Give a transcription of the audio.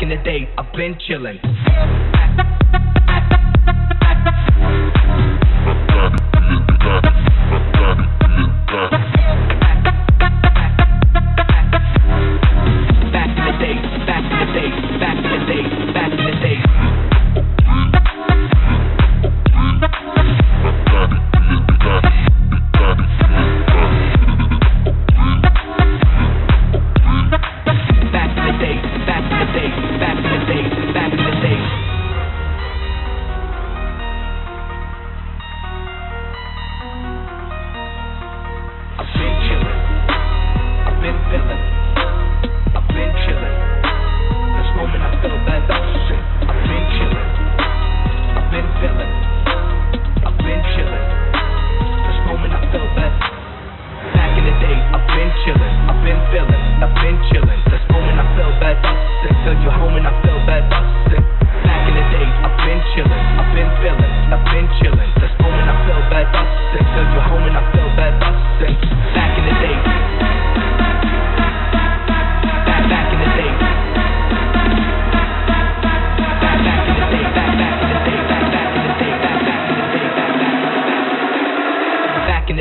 Back in the day, I've been chillin'. I've been chillin'. This moment I feel better. Sick till you home and I feel better. Sick. Back in the day, I've been chillin', I've been feelin', I've been chillin'. This moment I feel better. Sick till you home and I feel better. Sick. Back in the day. Back back in the day. Back in the day. Back back in